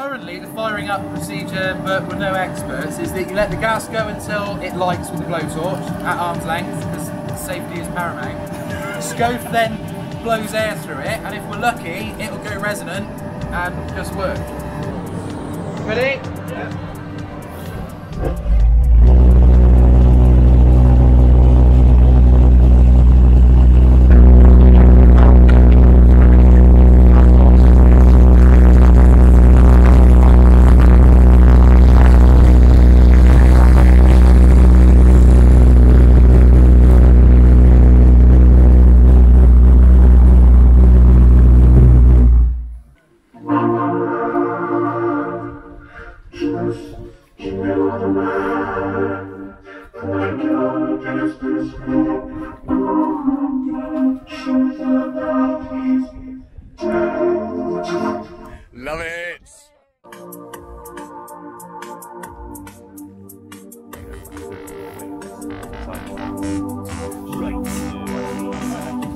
currently the firing up procedure, but we're no experts, is that you let the gas go until it lights with the blowtorch at arm's length, because safety is paramount. Scope then blows air through it, and if we're lucky, it'll go resonant and just work. Ready? Love it.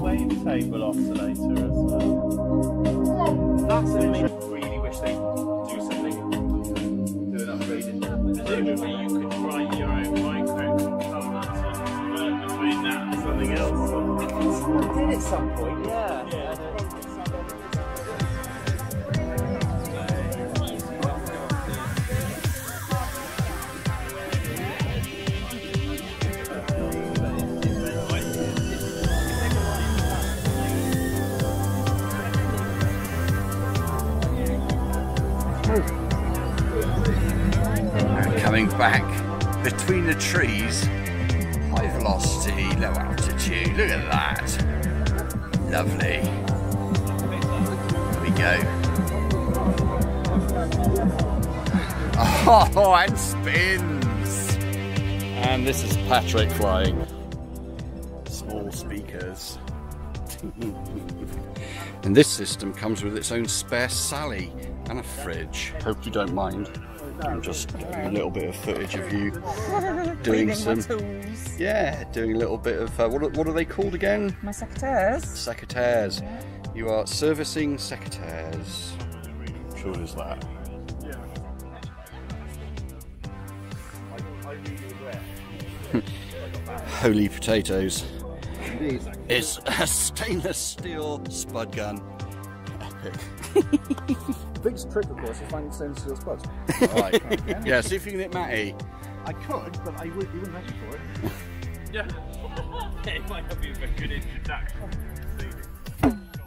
Wave table oscillator as well. That's amazing. Else. Did at some point, yeah. Coming back between the trees, velocity, low altitude. Look at that. Lovely. Here we go. Oh, and spins. And this is Patrick flying. Small speakers. and this system comes with its own spare Sally and a fridge. Hope you don't mind. I'm just a little bit of footage of you doing some. tools. Yeah, doing a little bit of uh, what, are- what are they called again? My secretaires. Secretaires. You are servicing secretaires. Sure is that. Holy potatoes. It's a stainless steel spud gun. Epic. biggest trick, of course, is finding stainless steel spuds. Right. yeah, see if you can hit Matty. I could, but I would, you wouldn't let me for it. Yeah. it might not be a very good introduction.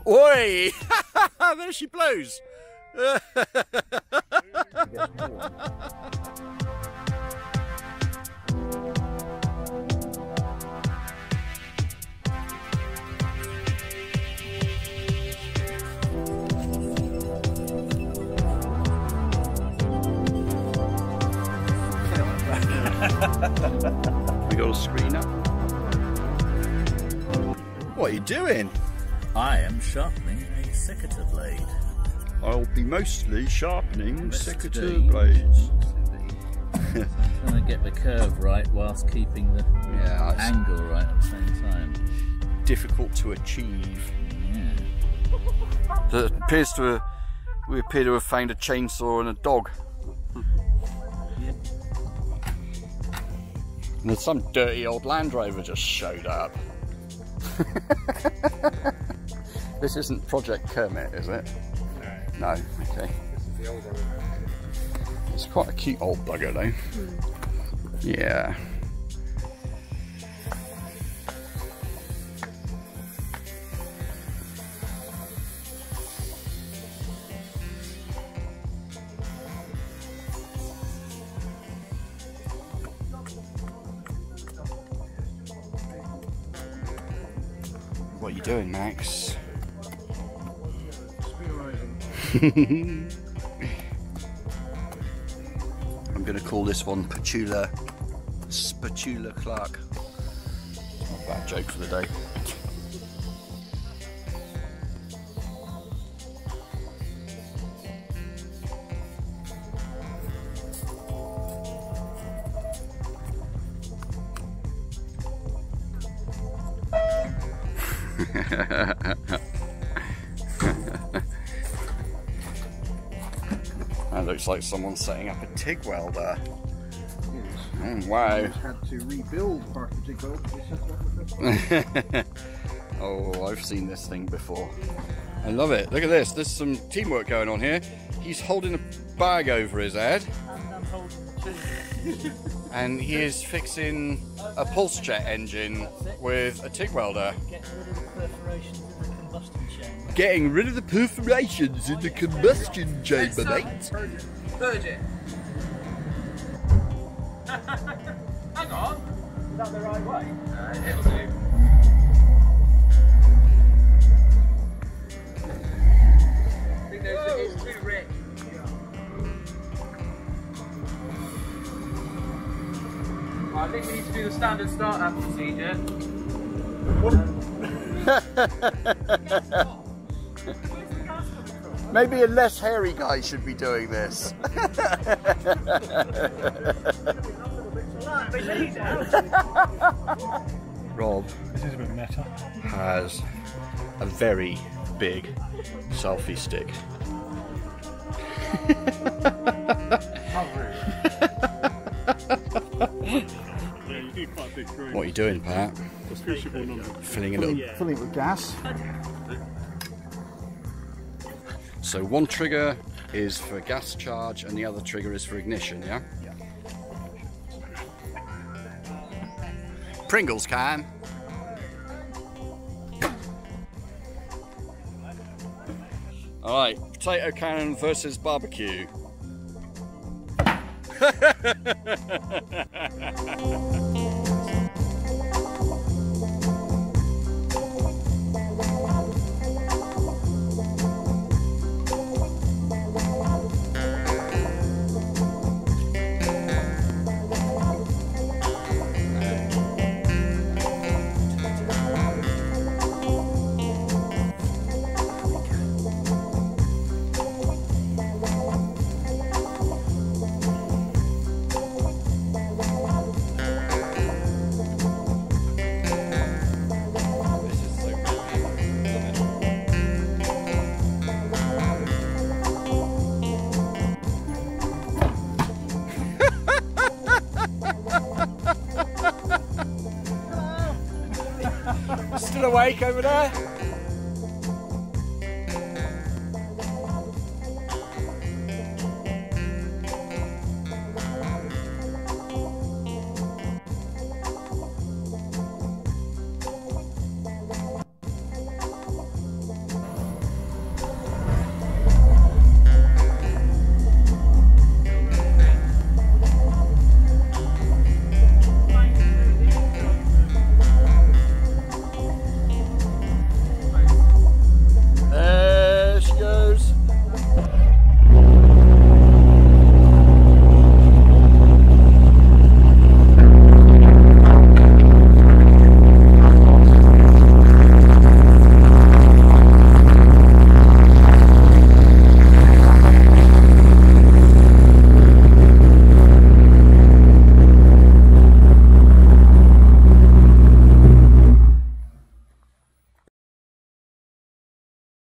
Oi! there she blows. we got a screen up. What are you doing? I am sharpening a secateur blade. I'll be mostly sharpening Let's secateur do. blades. Trying to get the curve right whilst keeping the Yeah, angle right at the same time. difficult to achieve. Yeah. It appears to have, we appear to have found a chainsaw and a dog. And then some dirty old Land Rover just showed up. this isn't Project Kermit, is it? No. Okay. It's quite a cute old bugger, though. Hmm. Yeah. What are you doing, Max? I'm going to call this one Petula Spatula Clark. Not a bad joke for the day. that looks like someone's setting up a TIG welder. Hmm, wow. Had to rebuild part of the oh, I've seen this thing before. I love it. Look at this. There's some teamwork going on here. He's holding a bag over his head. and he is fixing a pulse jet engine with a TIG welder. Getting rid of the perforations in the combustion chamber, Getting rid of the perforations in the combustion chamber, mate. Purge it. Hang on. Is that the right way? Uh, it'll do. I think there's, it's too rich. I think we need to do the standard startup procedure. Maybe a less hairy guy should be doing this. Rob This is a bit meta. has a very big selfie stick. Yeah, you do quite a big group. What are you doing, Pat? Appreciable number. Filling it up. Filling it with gas. So one trigger is for gas charge and the other trigger is for ignition, yeah? Yeah. Pringles can. Alright, potato cannon versus barbecue. Still awake over there?